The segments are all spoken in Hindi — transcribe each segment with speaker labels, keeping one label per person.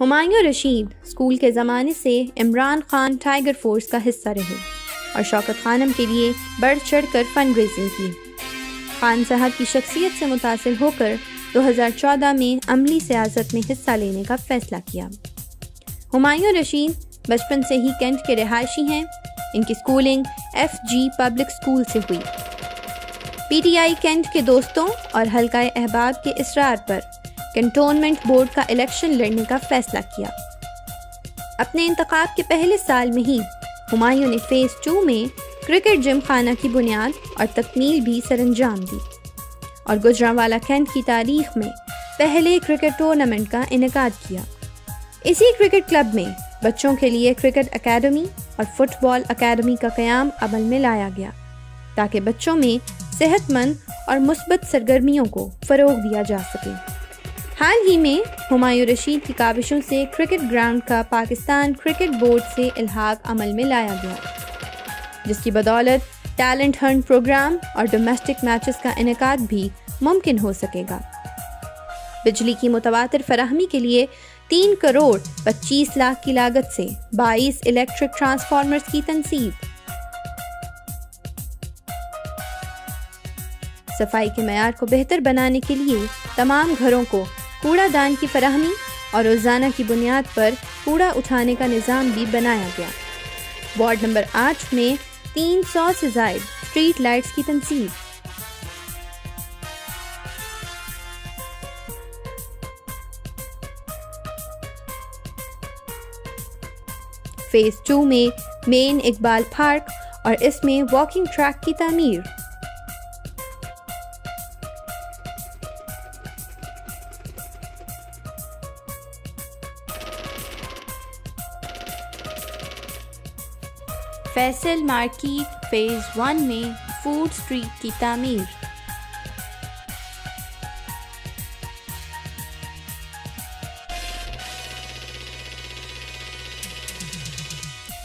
Speaker 1: हुमायूं रशीद स्कूल के ज़माने से इमरान खान टाइगर फोर्स का हिस्सा रहे और शौकत खानम के लिए बढ़ चढ़ कर फंड रेजिंग की। खान साहब की शख्सियत से मुतासर होकर 2014 में अमली सियासत में हिस्सा लेने का फैसला किया। हुमायूं रशीद बचपन से ही कैंट के रिहायशी हैं। इनकी schooling F G public school से हुई। पीटीआई कैंट के दोस्तों और हल्का अहबाब के इसरार पर कंटोनमेंट बोर्ड का इलेक्शन लड़ने का फैसला किया। अपने इंतखाब के पहले साल में ही हुमायूं ने फ़ेज़ टू में क्रिकेट जिम खाना की बुनियाद और तकमील भी सरंजाम दी और गुजरावाला कैंट की तारीख में पहले क्रिकेट टूर्नामेंट का इनका किया। इसी क्रिकेट क्लब में बच्चों के लिए क्रिकेट एकेडमी और फुटबॉल एकेडमी का क्याम अमल में लाया गया, ताकि बच्चों में सेहतमंद और मुस्बत सरगर्मियों को फ़रोग दिया जा सके। हाल ही में हुमायूं रशीद की काविशों से क्रिकेट ग्राउंड का पाकिस्तान क्रिकेट बोर्ड से इल्हाक अमल में लाया गया, जिसकी बदौलत टैलेंट हंट प्रोग्राम और डोमेस्टिक मैचेस का इनका भी मुमकिन हो सकेगा। बिजली की मुतवातर फराहमी के लिए तीन करोड़ पच्चीस लाख की लागत से 22 इलेक्ट्रिक ट्रांसफार्मर्स की तनसीब। सफ़ाई के मैार को बेहतर बनाने के लिए तमाम घरों को कूड़ादान की फराहमी और रोज़ाना की बुनियाद पर कूड़ा उठाने का निज़ाम भी बनाया गया। वार्ड नंबर आठ में तीन सौ से जायद स्ट्रीट लाइट्स की तनसीब फ़ेज़ टू में मेन इकबाल पार्क और इसमें वॉकिंग ट्रैक की तामीर। फैसल मार्केट फ़ेज़ वन में फ़ूड स्ट्रीट की तमीर।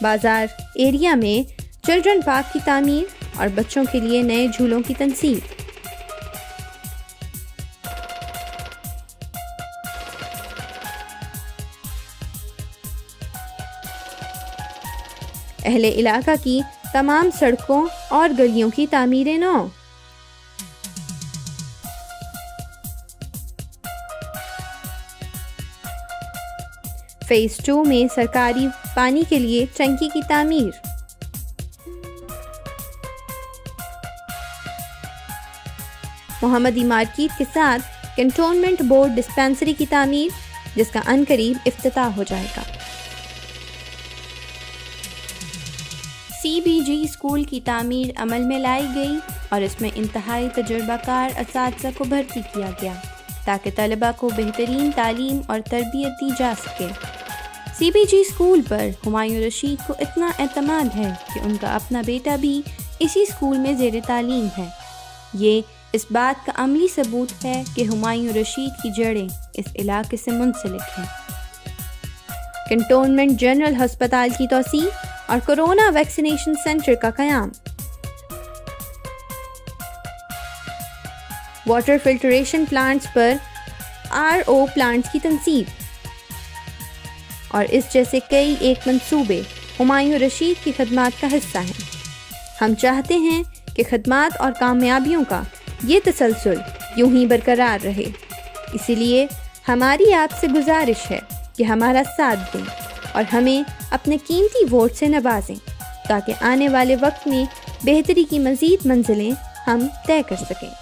Speaker 1: बाज़ार एरिया में चिल्ड्रन पार्क की तमीर और बच्चों के लिए नए झूलों की तनसीब। अहले इलाका की तमाम सड़कों और गलियों की तामीरें नौ। फ़ेज़ टू में सरकारी पानी के लिए टंकी की तामीर। मोहम्मदी मार्केट के साथ कंटोनमेंट बोर्ड डिस्पेंसरी की तामीर, जिसका अनकरीब इफ्तः हो जाएगा। सीबीजी स्कूल की तामीर अमल में लाई गई और इसमें इंतहाई तजुर्बाकार इस को भर्ती किया गया, ताकि तलबा को बेहतरीन तालीम और तरबियत दी जा सके। सीबीजी स्कूल पर हुमायूं रशीद को इतना एतमाद है कि उनका अपना बेटा भी इसी स्कूल में जेर तालीम है। ये इस बात का अमली सबूत है कि हुमायूं रशीद की जड़ें इस इलाके से मुंसलिक हैं। कंटोनमेंट जनरल हस्पताल की तोसी और कोरोना वैक्सीनेशन सेंटर का कयाम। वाटर फिल्ट्रेशन प्लांट्स पर आर ओ प्लांट्स की तनसीब। और इस जैसे कई एक मंसूबे हुमायूं रशीद की खदमात का हिस्सा हैं। हम चाहते हैं कि खदमात और कामयाबियों का ये तसलसल यूँ ही बरकरार रहे। इसीलिए हमारी आपसे गुजारिश है कि हमारा साथ दें। और हमें अपने कीमती वोट से नवाजें, ताकि आने वाले वक्त में बेहतरी की मज़ीद मंजिलें हम तय कर सकें।